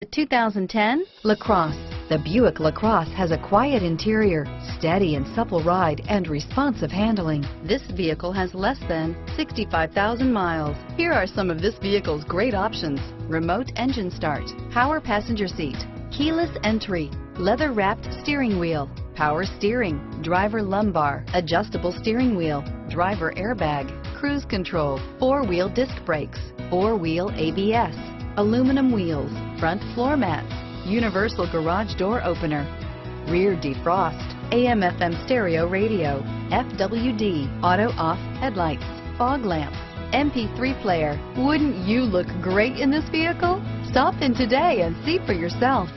The 2010 LaCrosse. The Buick LaCrosse has a quiet interior, steady and supple ride, and responsive handling. This vehicle has less than 65,000 miles. Here are some of this vehicle's great options. Remote engine start, power passenger seat, keyless entry, leather-wrapped steering wheel, power steering, driver lumbar, adjustable steering wheel, driver airbag, cruise control, four-wheel disc brakes, four-wheel ABS, aluminum wheels, front floor mats, universal garage door opener, rear defrost, AM FM stereo radio, FWD, auto off headlights, fog lamps, MP3 player. Wouldn't you look great in this vehicle? Stop in today and see for yourself.